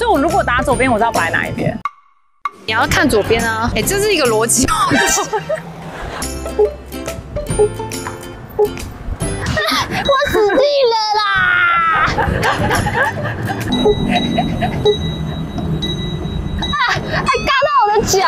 所以我如果打左边，我知道摆哪一边。你要看左边啊！哎，这是一个逻辑。我死定了啦！啊，还嘎到我的脚。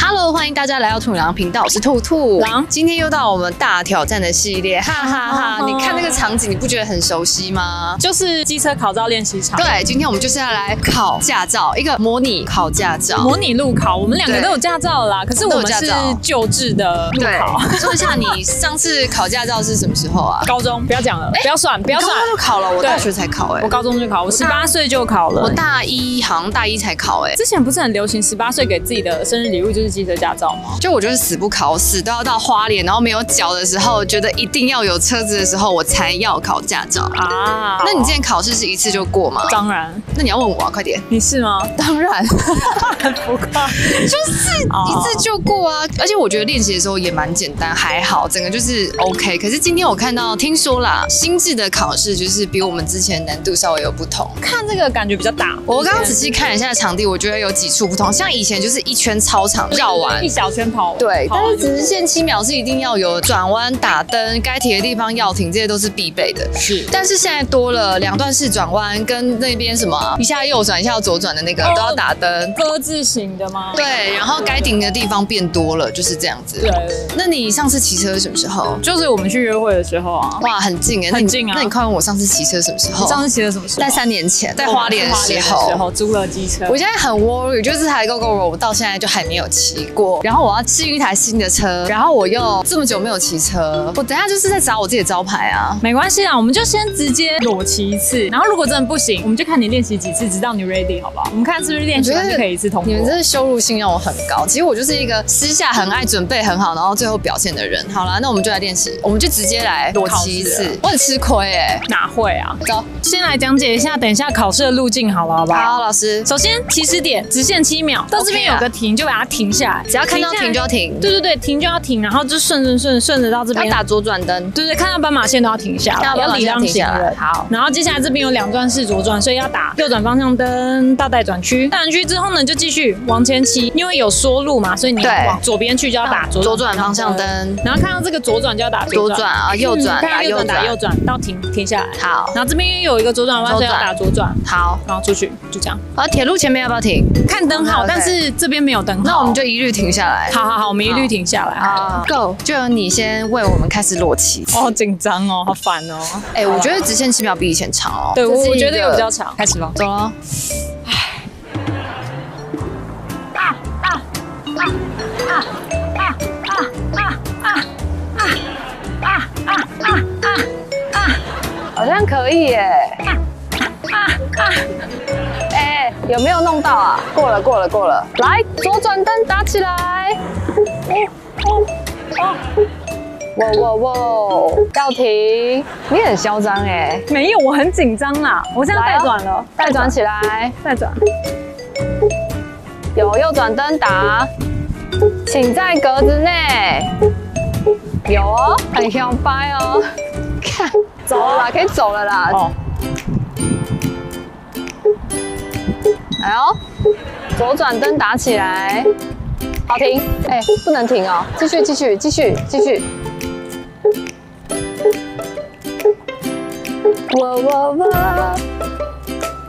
Hello，欢迎大家来到兔女郎频道，我是兔兔狼。今天又到我们大挑战的系列，哈哈哈！你看那个场景，你不觉得很熟悉吗？就是机车考照练习场。对，今天我们就是要来考驾照，一个模拟考驾照，模拟路考。我们两个都有驾照啦，可是我们是旧制的路考。说一下，你上次考驾照是什么时候啊？高中，不要讲了，不要算，不要算。高中就考了，我大学才考哎。我高中就考，我十八岁就考了。我大一好像大一才考哎。之前不是很流行十八岁给自己的生日礼物就是机车驾照吗？就我就是死不考，死都要到花莲，然后没有脚的时候，觉得一定要有车子的时候，我才要考驾照啊。那你之前考试是一次就过吗？当然。那你要问我啊，快点。你是吗？当然。不快，就是一次就过啊。而且我觉得练习的时候也蛮简单，还好，整个就是 OK。可是今天我看到听说啦，新制的考试就是比我们之前难度稍微有不同。看这个感觉比较大。我刚刚仔细看了一下场地，我觉得有几处不同。像以前就是一圈操场绕完一小。圈跑对，但是直线七秒是一定要有转弯、打灯，该停的地方要停，这些都是必备的。是，但是现在多了两段式转弯，跟那边什么一下右转一下左转的那个都要打灯，鸽字形的吗？对，然后该停的地方变多了，就是这样子。对，那你上次骑车什么时候？就是我们去约会的时候啊。哇，很近哎，很近啊。那你快问我上次骑车什么时候？上次骑车什么时候？在三年前，在花莲的时候租了机车。我现在很 worry，就是台 GO GO 我到现在就还没有骑过，然后我要试一台。新的车，然后我又这么久没有骑车，我等下就是在找我自己的招牌啊。没关系啊，我们就先直接裸骑一次，然后如果真的不行，我们就看你练习几次，直到你 ready 好不好？我们看是不是练习完就可以一次通过。你们真的羞辱性让我很高。其实我就是一个私下很爱准备很好，然后最后表现的人。好了，那我们就来练习，我们就直接来裸骑一次。我很吃亏哎，哪会啊？走，先来讲解一下，等一下考试的路径好了，好不好？好，老师。首先起始点直线七秒，到这边有个停，就把它停下来。只要看到停就要停。对对对，停就要停。然后就顺顺顺顺着到这边，打左转灯，对对，看到斑马线都要停下，要礼让行人。好，然后接下来这边有两段式左转，所以要打右转方向灯到待转区，待转区之后呢，就继续往前骑，因为有缩路嘛，所以你往左边去就要打左转方向灯，然后看到这个左转就要打左转啊，右转打右转打右转到停停下来。好，然后这边又有一个左转弯，所以要打左转。好，然后出去就这样。啊，铁路前面要不要停？看灯号，但是这边没有灯号，那我们就一律停下来。好好好，我们一律停下来啊，Go 就。你先为我们开始裸骑，好紧张哦，好烦哦。哎，我觉得直线七秒比以前长哦。对，我觉得有比较长。开始吧，走了。啊啊啊啊啊啊啊啊啊啊啊啊！好像可以耶。啊啊！哎，有没有弄到啊？过了，过了，过了。来，左转灯打起来。哦哦。哇哇哇！要停！你很嚣张哎，没有，我很紧张啦。我现在带转了，带转起来，带转。有右转灯打，请在格子内。有哦，很摇摆哦。看，走了啦，可以走了啦。哦。来哦，左转灯打起来。好停，哎，不能停哦，继续继续继续继续。哇哇哇！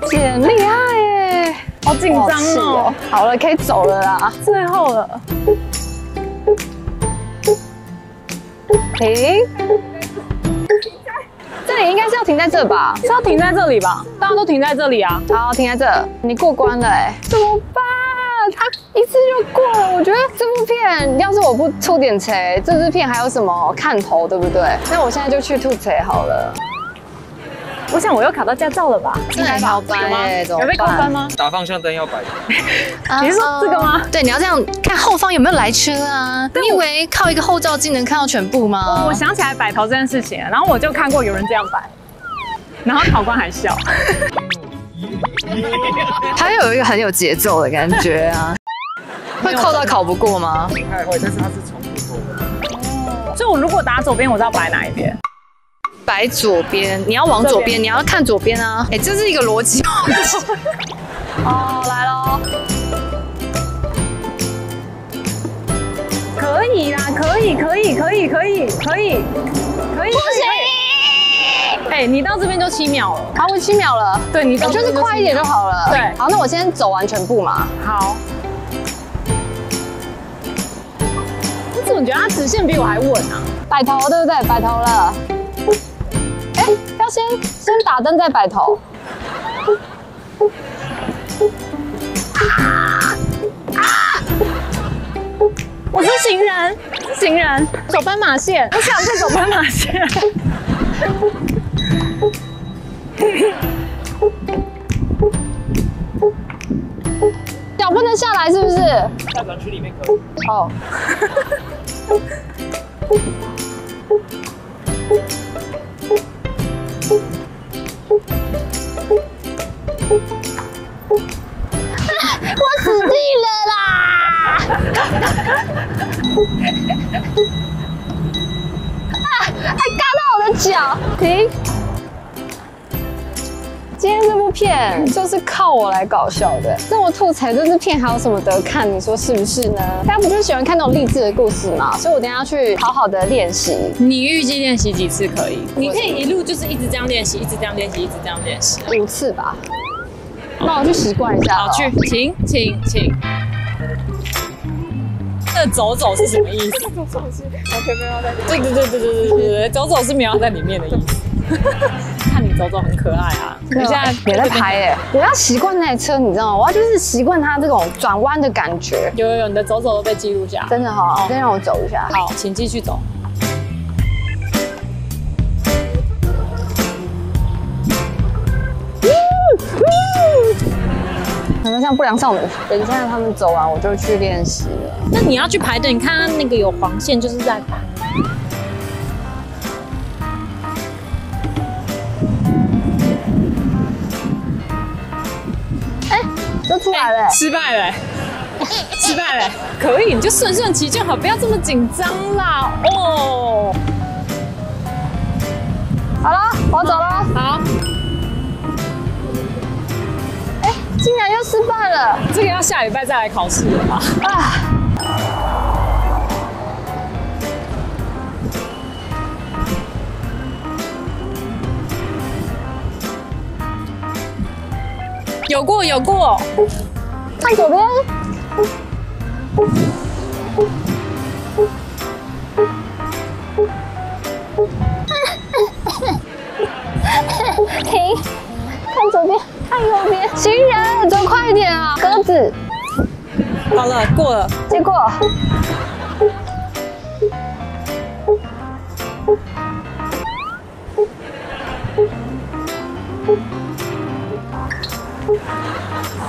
姐厉害耶，好紧张哦。好了，可以走了啦，最后了。停。应该是要停在这吧？是要停在这里吧？大家都停在这里啊。好，停在这。你过关了哎，怎么办？他一次就过了，我觉得这部片要是我不出点锤，这支片还有什么看头，对不对？那我现在就去吐锤好了。我想我又考到驾照了吧？真的好班哎，有被扣分吗？打方向灯要摆。你是说这个吗？对，你要这样看后方有没有来车啊？你以为靠一个后照镜能看到全部吗？我想起来摆头这件事情，然后我就看过有人这样摆，然后考官还笑。他有一个很有节奏的感觉啊，会扣到考不过吗？不太会，但是他是重复过的。哦，所以我如果打左边，我知道摆哪一边。摆左边，你要往左边，你要看左边啊。哎，这是一个逻辑。哦，来喽。可以啦，可以，可以，可以，可以，可以，可以。不行！哎，你到这边就七秒了，好，我七秒了。对你就是快一点就好了。对，好，那我先走完全部嘛。好。我怎么觉得他直线比我还稳啊？摆头对不对？摆头了。打灯在摆头。我是行人，行人走斑马线，我想再走斑马线。脚不能下来是不是？在转区里面可以。哦。靠我来搞笑的，这么吐槽这支片还有什么得看？你说是不是呢？大家不就喜欢看那种励志的故事吗？所以我等下要去好好的练习。你预计练习几次可以？你可以一路就是一直这样练习，一直这样练习，一直这样练习，五次吧。那我去习惯一下。好，去，请，请，请。这走走是什么意思？走走是完全没有在。对对对对对对对对，走走是没有在里面的意思。看你走走很可爱啊！你现在也在拍哎，我要习惯那台车，你知道吗？我要就是习惯它这种转弯的感觉。有有有，你的走走都被记录下，真的哈，先让我走一下。好，请继续走。可能像不良少女，等一下他们走完，我就去练习了。那你要去排队，你看那个有黄线，就是在都出来了，失败了，失败了，可以，你就顺顺其就好，不要这么紧张啦。哦，好了，我走了，好。哎竟然又失败了，这个要下礼拜再来考试了吧？啊！有过有过，看左边，停，看左边。看右边，行人走快一点啊！鸽子，好了，过了，结果。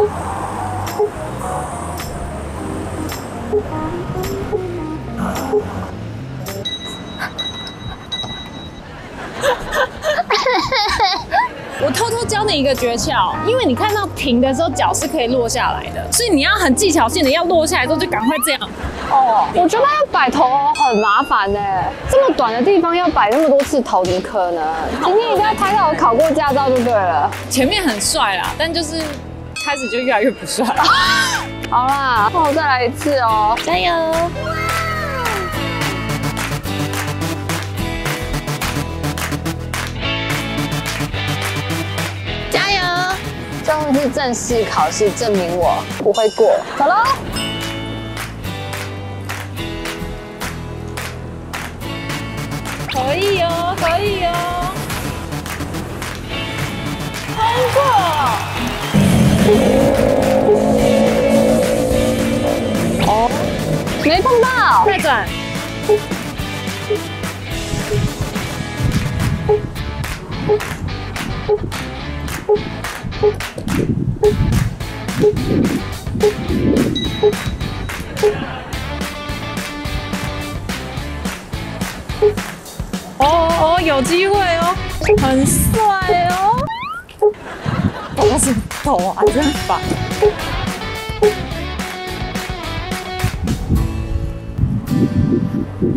我偷偷教你一个诀窍，因为你看到停的时候脚是可以落下来的，所以你要很技巧性的要落下来之后就赶快这样。哦，我觉得要摆头很麻烦呢，这么短的地方要摆那么多次头，怎么可能？今天一定要拍到我考过驾照就对了。前面很帅啦，但就是开始就越来越不帅。好啦，那我再来一次哦，加油！加油！最后一次正式考试，证明我不会过。走喽！可以哦，可以哦，通过！ 어? 네, 통닭! 회전! 어, 어, 여지우예요. 반싸. 어, 어, 我是头啊，真烦。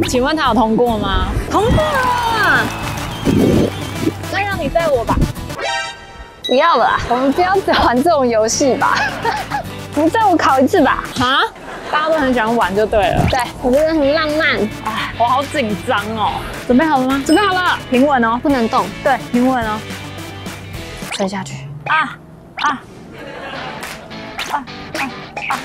请问他有通过吗？通过了。那让你带我吧。不要了，我们不要再玩这种游戏吧。你载我考一次吧。啊？大家都很喜欢玩就对了。对，我觉得很浪漫。哎，我好紧张哦。准备好了吗？准备好了，平稳哦。不能动。对，平稳哦。沉下去。啊啊啊啊啊！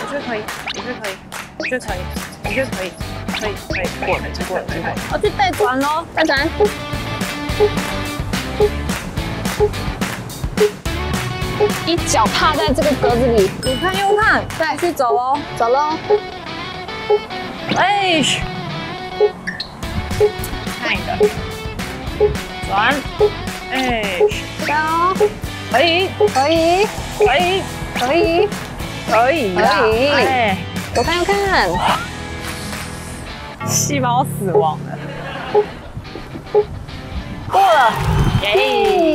我觉得可以，我觉得可以，我觉得可以，我觉得可以，可以可以过了，过了，过了。我去带转喽，带转。一脚踏在这个格子里，左看右看，对，去走喽，走喽。哎，看你的，转，哎，加可以，可以，可以，可以，可以，可以。我，看看，细胞死亡了，过了，耶。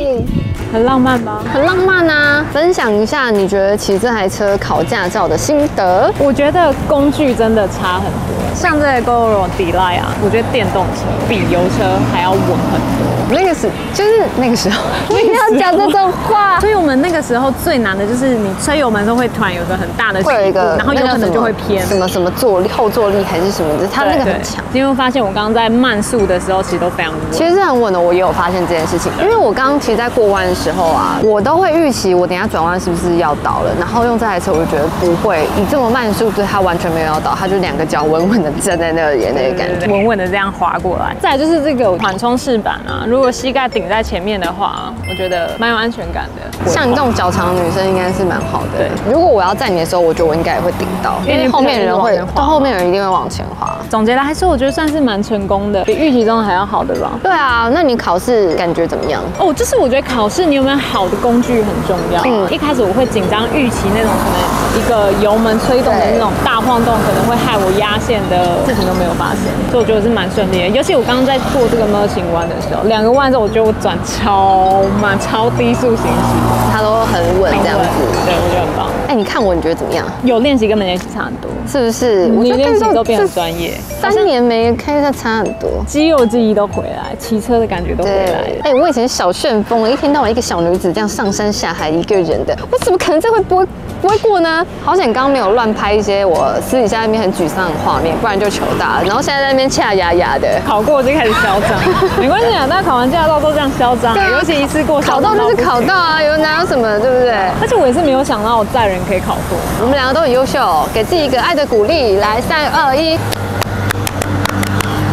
很浪漫吗？很浪漫啊！分享一下你觉得骑这台车考驾照的心得？我觉得工具真的差很多，像这个 GoGo Delay 啊，我觉得电动车比油车还要稳很多。那个是就是那个时候，不要讲这种话。所以我们那个时候最难的就是你吹油门的时候会突然有个很大的会有一个，然后有可能就会偏什么什么坐力后坐力还是什么的，它那个很强。因为发现我刚刚在慢速的时候其实都非常稳，其实是很稳的。我也有发现这件事情，因为我刚刚其实在过弯的时候啊，我都会预期我等下转弯是不是要倒了，然后用这台车我就觉得不会，以这么慢的速度它完全没有要倒，它就两个脚稳稳的站在那里那个感觉，稳稳的这样滑过来。再就是这个缓冲式板啊，如果膝盖顶在前面的话，我觉得蛮有安全感的。像你这种脚长的女生应该是蛮好的。对，如果我要载你的时候，我觉得我应该也会顶到，因为后面人会，到后面人一定会往前滑。总结来说，我觉得算是蛮成功的，比预期中还要好的吧。对啊，那你考试感觉怎么样？哦，就是我觉得考试你有没有好的工具很重要。嗯，一开始我会紧张，预期那种可能一个油门吹动的那种大晃动，可能会害我压线的事情都没有发生，所以我觉得是蛮顺利的。尤其我刚刚在做这个 merging 弯的时候，两个弯之后，我觉得我转超慢、超低速行驶，它都很稳这样子。对，我觉得很棒。哎，你看我，你觉得怎么样？有练习跟没练习差很多，是不是？你练习都变很专业，三年没开车差很多，肌肉记忆都回来，骑车的感觉都回来了。哎，我以前小旋风，一天到晚一个小女子这样上山下海一个人的，我怎么可能这会不会不会过呢？好险刚刚没有乱拍一些我私底下那边很沮丧的画面，不然就糗大了。然后现在在那边恰牙牙的，考过就开始嚣张，没关系啊，大家考完驾照都这样嚣张，尤其一次过考到就是考到啊，有哪有什么，对不对？而且我也是没有想到我载人可以考过。我们两个都很优秀，给自己一个爱的鼓励。来，三二一，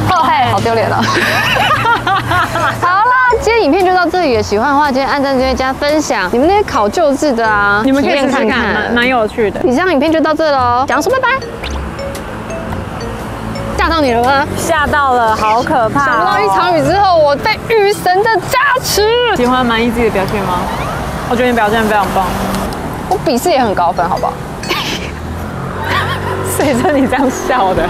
哦嘿，好丢脸了。好天影片就到这里了。喜欢的话，今天按赞、订阅、加分享。你们那些考旧制的啊，你们可以看看，蛮蛮有趣的。以上影片就到这喽，讲说拜拜。吓到你了吗？吓到了，好可怕！想不到一场雨之后，我被雨神的加持。喜欢满意自己的表现吗？我觉得你表现非常棒。我笔试也很高分，好不好？谁说你这样笑的？